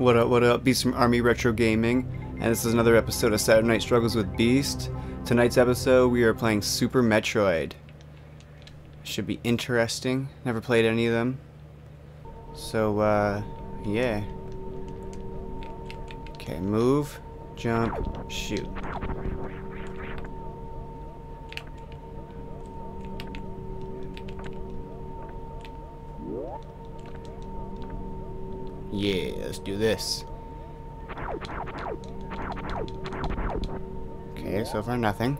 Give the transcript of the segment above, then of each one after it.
What up, what up, Beast from Army Retro Gaming, and this is another episode of Saturday Night Struggles with Beast. Tonight's episode, we are playing Super Metroid. Should be interesting, never played any of them. So, uh, yeah. Okay, move, jump, shoot. Yeah, let's do this. Okay, so far nothing.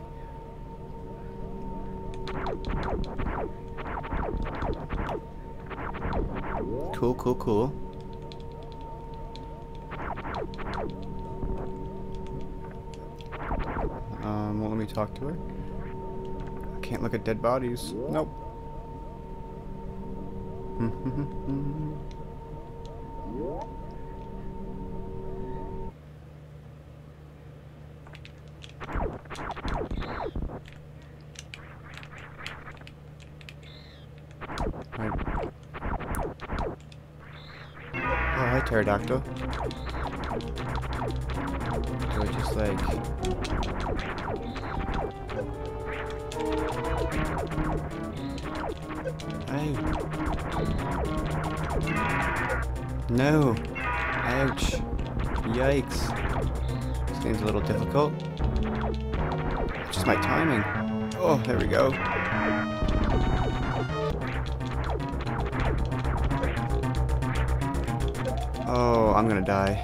Cool, cool, cool. Um, won't let me talk to her. I can't look at dead bodies. Nope. Right. Oh, hi, pterodactyl. So it's just like... Oh. No. Ouch. Yikes. This game's a little difficult. It's just my timing. Oh, there we go. Oh, I'm gonna die.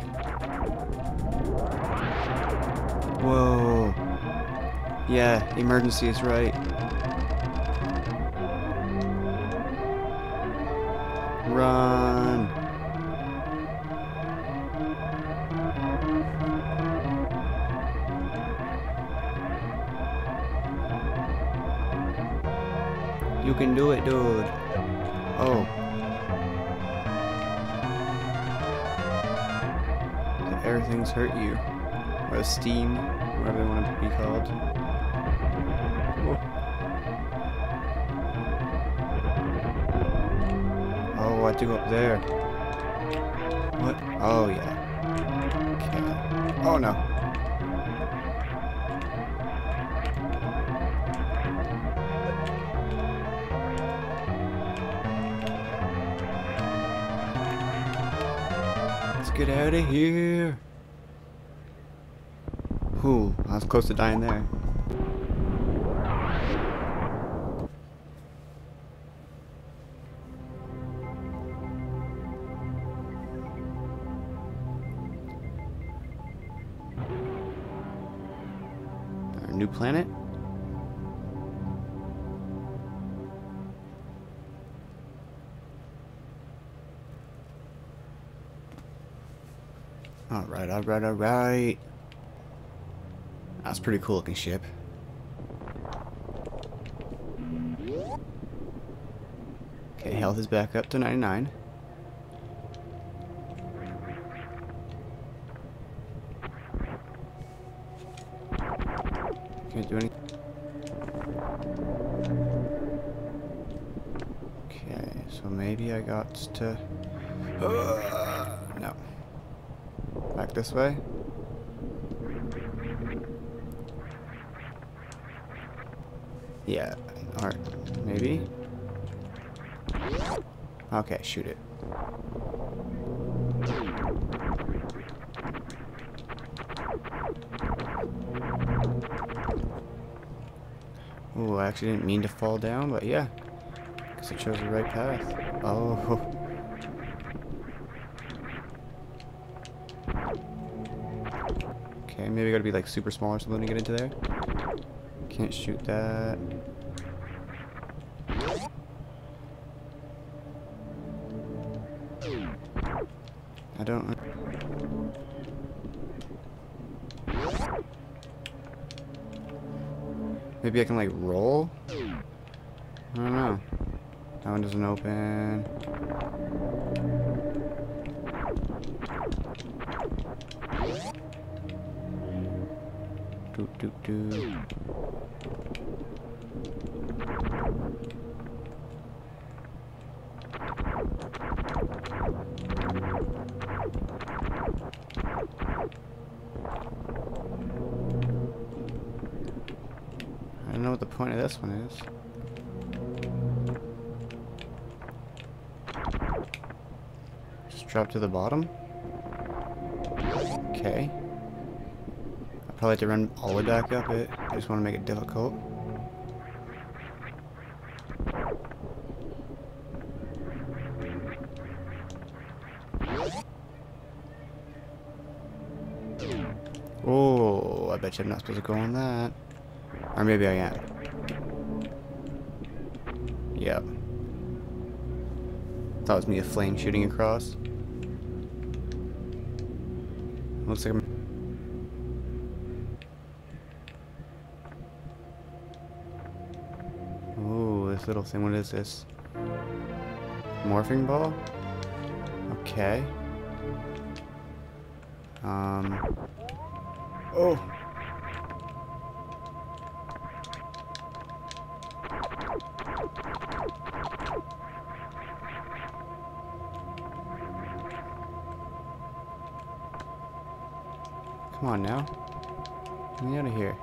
Whoa. Yeah, emergency is right. Run. You can do it, dude. Oh. Everything's hurt you. Or steam, whatever they want it to be called. Oh, I have to go up there. What? Oh, yeah. Okay. Oh, no. Get out of here. Ooh, I was close to dying there. Our new planet? Alright, alright, alright. That's pretty cool looking ship. Okay, health is back up to 99. Can't do anything. Okay, so maybe I got to... Uh, no. Back this way. Yeah, or maybe? Okay, shoot it. Oh, I actually didn't mean to fall down, but yeah. Guess I chose the right path. Oh. Okay, maybe I gotta be like super small or something to get into there. Can't shoot that. I don't. Maybe I can like roll? I don't know. That one doesn't open. Do, do, do. I don't know what the point of this one is. Just drop to the bottom? Okay. Probably have to run all the way back up it. I just want to make it difficult. Oh, I bet you I'm not supposed to go on that. Or maybe I am. Yep. Thought it was me a flame shooting across. Looks like I'm... Ooh, this little thing, what is this? Morphing ball? Okay. Um... Oh! Come on now. Get me out of here.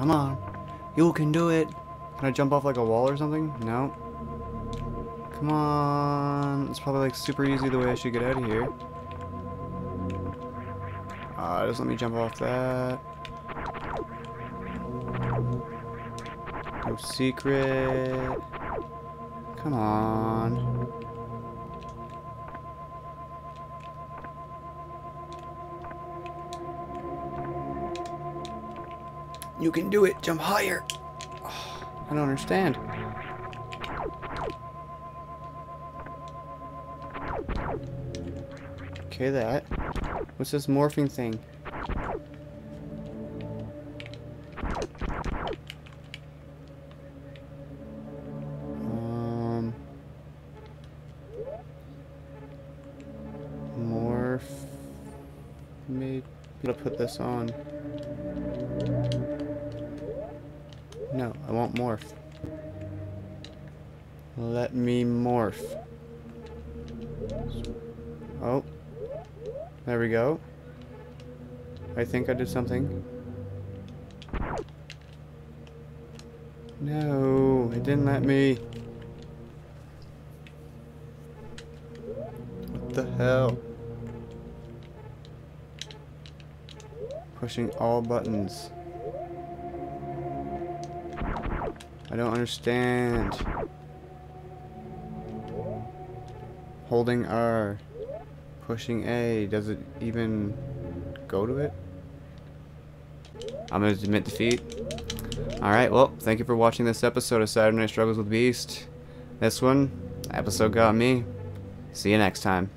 Come on. You can do it. Can I jump off like a wall or something? No. Come on. It's probably like super easy the way I should get out of here. Uh, just let me jump off that. No secret. Come on. You can do it. Jump higher. I don't understand. Okay, that. What's this morphing thing? Um, morph. Maybe I'll put this on. I won't morph. Let me morph. Oh. There we go. I think I did something. No, it didn't let me. What the hell? Pushing all buttons. I don't understand. Holding R. Pushing A. Does it even go to it? I'm going to admit defeat. Alright, well, thank you for watching this episode of Saturday Night Struggles with Beast. This one, episode got me. See you next time.